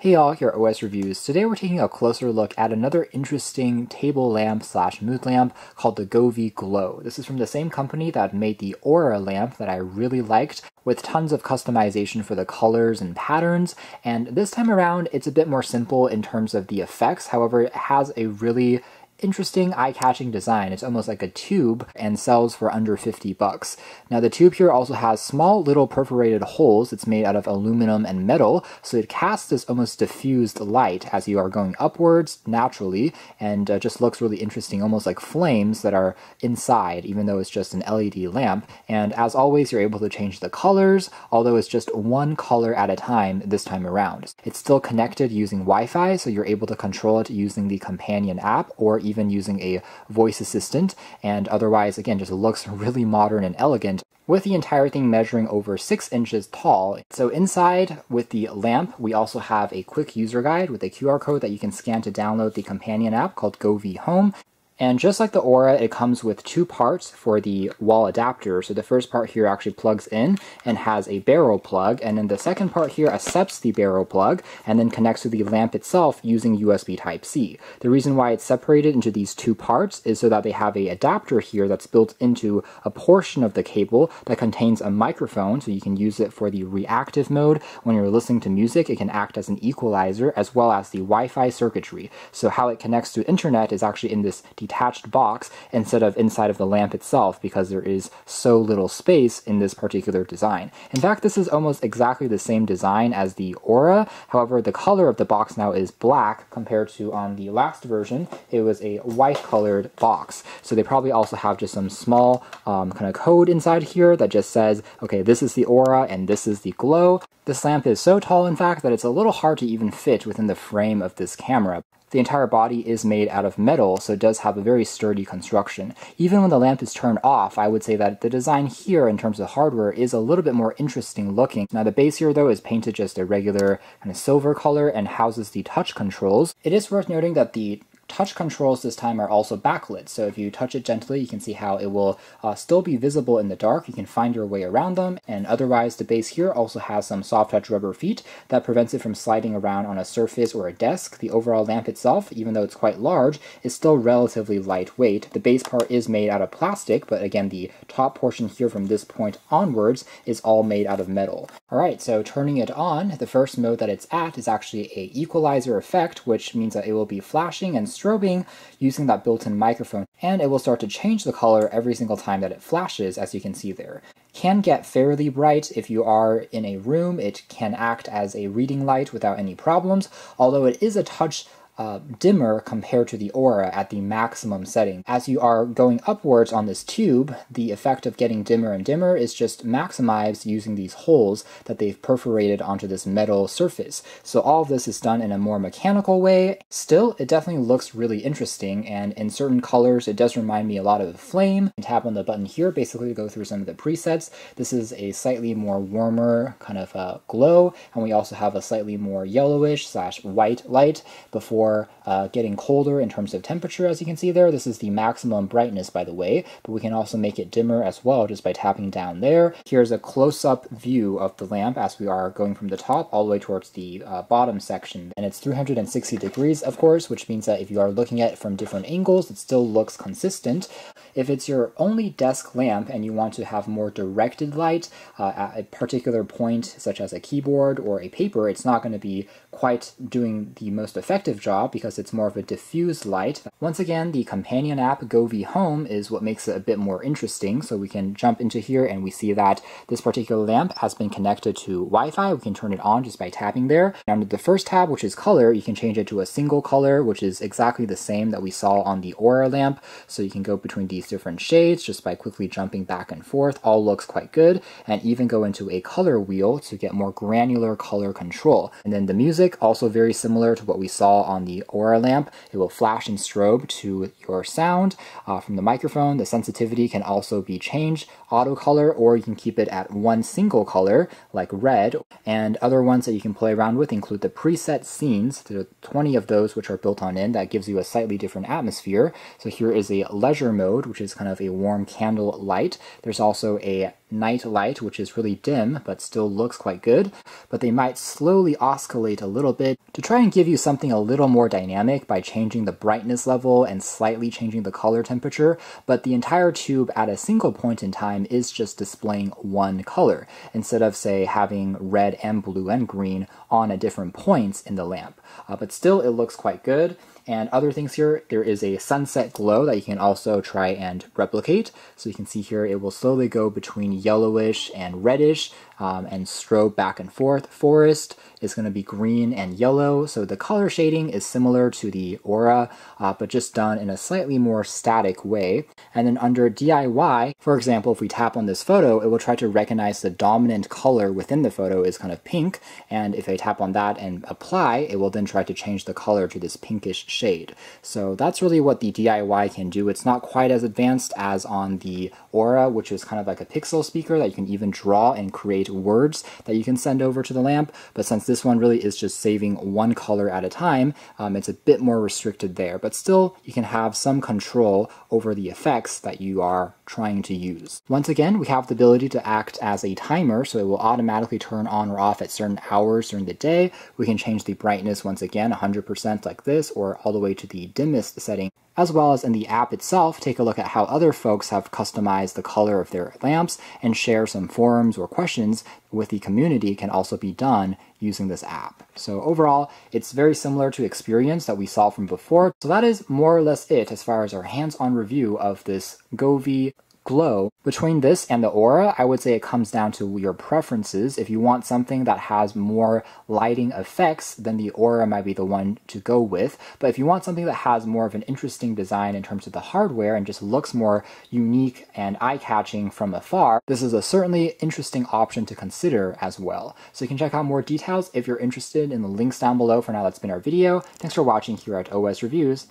Hey y'all, here at OS Reviews. Today we're taking a closer look at another interesting table lamp slash mood lamp called the Govee Glow. This is from the same company that made the Aura lamp that I really liked with tons of customization for the colors and patterns. And this time around, it's a bit more simple in terms of the effects. However, it has a really interesting eye-catching design. It's almost like a tube and sells for under 50 bucks. Now the tube here also has small little perforated holes. It's made out of aluminum and metal, so it casts this almost diffused light as you are going upwards naturally and uh, just looks really interesting, almost like flames that are inside, even though it's just an LED lamp. And as always, you're able to change the colors, although it's just one color at a time this time around. It's still connected using Wi-Fi, so you're able to control it using the companion app or even using a voice assistant, and otherwise, again, just looks really modern and elegant with the entire thing measuring over 6 inches tall. So inside with the lamp, we also have a quick user guide with a QR code that you can scan to download the companion app called Govee Home. And just like the Aura, it comes with two parts for the wall adapter. So the first part here actually plugs in and has a barrel plug, and then the second part here accepts the barrel plug and then connects to the lamp itself using USB Type-C. The reason why it's separated into these two parts is so that they have a adapter here that's built into a portion of the cable that contains a microphone, so you can use it for the reactive mode. When you're listening to music, it can act as an equalizer as well as the Wi-Fi circuitry. So how it connects to internet is actually in this detached box instead of inside of the lamp itself because there is so little space in this particular design. In fact, this is almost exactly the same design as the Aura, however the color of the box now is black compared to on the last version it was a white colored box. So they probably also have just some small um, kind of code inside here that just says, okay, this is the Aura and this is the Glow. This lamp is so tall in fact that it's a little hard to even fit within the frame of this camera. The entire body is made out of metal, so it does have a very sturdy construction. Even when the lamp is turned off, I would say that the design here in terms of hardware is a little bit more interesting looking. Now the base here though is painted just a regular kind of silver color and houses the touch controls. It is worth noting that the touch controls this time are also backlit. So if you touch it gently, you can see how it will uh, still be visible in the dark. You can find your way around them. And otherwise, the base here also has some soft touch rubber feet that prevents it from sliding around on a surface or a desk. The overall lamp itself, even though it's quite large, is still relatively lightweight. The base part is made out of plastic, but again, the top portion here from this point onwards is all made out of metal. All right, so turning it on, the first mode that it's at is actually a equalizer effect, which means that it will be flashing and strobing using that built-in microphone, and it will start to change the color every single time that it flashes, as you can see there. Can get fairly bright if you are in a room, it can act as a reading light without any problems, although it is a touch uh, dimmer compared to the aura at the maximum setting. As you are going upwards on this tube, the effect of getting dimmer and dimmer is just maximized using these holes that they've perforated onto this metal surface. So all of this is done in a more mechanical way. Still, it definitely looks really interesting, and in certain colors, it does remind me a lot of Flame. And tap on the button here basically to go through some of the presets. This is a slightly more warmer kind of uh, glow, and we also have a slightly more yellowish slash white light before uh, getting colder in terms of temperature, as you can see there. This is the maximum brightness, by the way, but we can also make it dimmer as well just by tapping down there. Here's a close-up view of the lamp as we are going from the top all the way towards the uh, bottom section. And it's 360 degrees, of course, which means that if you are looking at it from different angles, it still looks consistent. If it's your only desk lamp and you want to have more directed light uh, at a particular point, such as a keyboard or a paper, it's not going to be quite doing the most effective job because it's more of a diffuse light. Once again, the companion app Govee Home is what makes it a bit more interesting. So we can jump into here and we see that this particular lamp has been connected to Wi-Fi. We can turn it on just by tapping there. Under the first tab, which is color, you can change it to a single color, which is exactly the same that we saw on the Aura lamp. So you can go between these different shades just by quickly jumping back and forth. All looks quite good. And even go into a color wheel to get more granular color control. And then the music, also very similar to what we saw on the Aura lamp. It will flash and strobe to your sound uh, from the microphone. The sensitivity can also be changed auto color, or you can keep it at one single color, like red. And other ones that you can play around with include the preset scenes. There are 20 of those which are built on in that gives you a slightly different atmosphere. So here is a leisure mode, which is kind of a warm candle light. There's also a night light, which is really dim but still looks quite good, but they might slowly oscillate a little bit to try and give you something a little more dynamic by changing the brightness level and slightly changing the color temperature, but the entire tube at a single point in time is just displaying one color, instead of, say, having red and blue and green on at different points in the lamp. Uh, but still, it looks quite good. And other things here, there is a sunset glow that you can also try and replicate. So you can see here it will slowly go between yellowish and reddish um, and strobe back and forth. Forest is going to be green and yellow. So the color shading is similar to the Aura, uh, but just done in a slightly more static way. And then under DIY, for example, if we tap on this photo, it will try to recognize the dominant color within the photo is kind of pink. And if I tap on that and apply, it will then try to change the color to this pinkish shade. So that's really what the DIY can do. It's not quite as advanced as on the Aura, which is kind of like a pixel speaker that you can even draw and create words that you can send over to the lamp. But since this one really is just saving one color at a time, um, it's a bit more restricted there. But still, you can have some control over the effects that you are trying to use. Once again, we have the ability to act as a timer, so it will automatically turn on or off at certain hours during the day. We can change the brightness once again 100% like this, or all the way to the dimmest setting as well as in the app itself, take a look at how other folks have customized the color of their lamps and share some forums or questions with the community can also be done using this app. So overall, it's very similar to experience that we saw from before. So that is more or less it as far as our hands-on review of this Govee glow. Between this and the Aura, I would say it comes down to your preferences. If you want something that has more lighting effects, then the Aura might be the one to go with. But if you want something that has more of an interesting design in terms of the hardware and just looks more unique and eye-catching from afar, this is a certainly interesting option to consider as well. So you can check out more details if you're interested in the links down below. For now, that's been our video. Thanks for watching here at OS Reviews.